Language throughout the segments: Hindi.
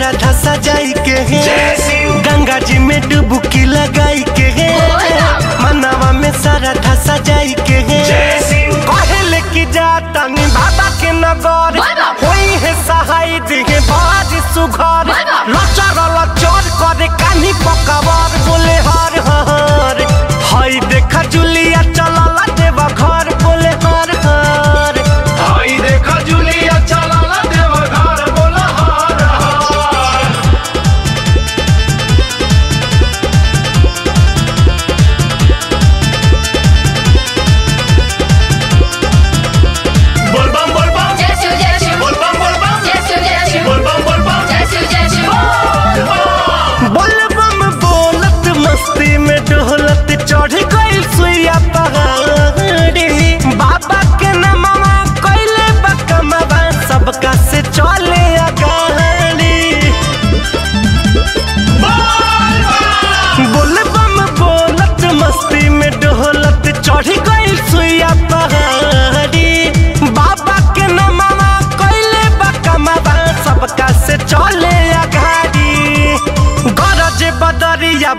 राधा सजाई के है। गंगा जी में डुबकी लगाई के है। मनावा में सजाई के है। जाता के नगर। है बाज सुघर। लचर लचर करे पकावर, बोले हर हर हई देखा जुली चढ़ गई सुइया पहाड़ी। बाबा के सबका से चले अगाड़ी बलबम बोलत, मस्ती में डोलत चढ़ गई सुइया पहाड़ी। बाबा के नमवा कैले बकमवा सबका से चले अगाड़ी गरज बदरिया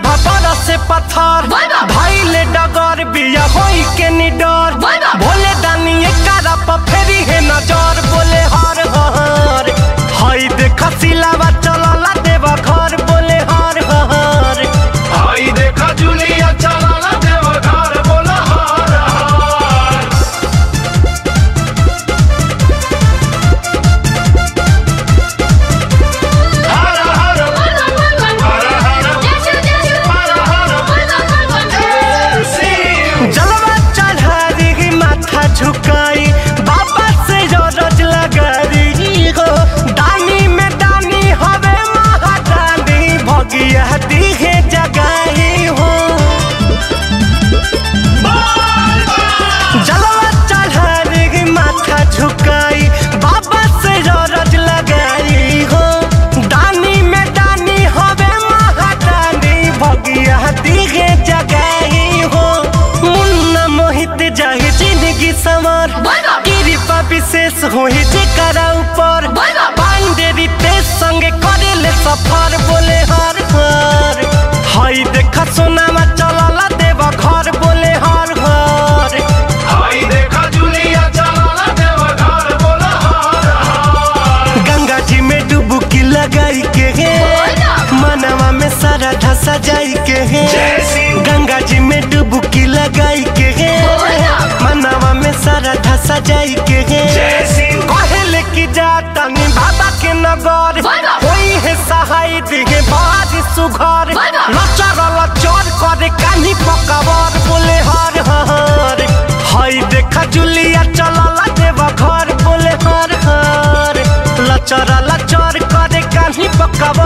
से पत्थर। भाई ले डगर बिया होई के निडर। भोले दानी ये पर फेरी है नज़र। बोले हर हर। हई देख सिलावा सारा धसा जाई के है गंगा जी में डुबकी लगाई के है मनवा में सारा धसा जाई के है। कहले की जातनी बाबा के नगर। होई है सहाय दिहे बाज सुघर बाबा। लचर लचर करे कानी पकावर, बोले हर हर हई देखा जुलिया चलला देवा घर, बोले हर हर लचर लचर करे कानी पकावर